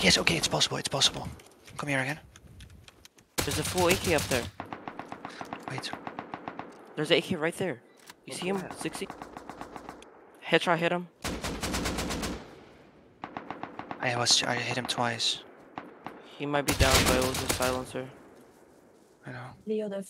Yes, okay, it's possible, it's possible. Come here again. There's a full AK up there. Wait. There's an AK right there. You see him? 60? Headshot hit him. I was I hit him twice. He might be down, but it was a silencer. I know. Leo, they're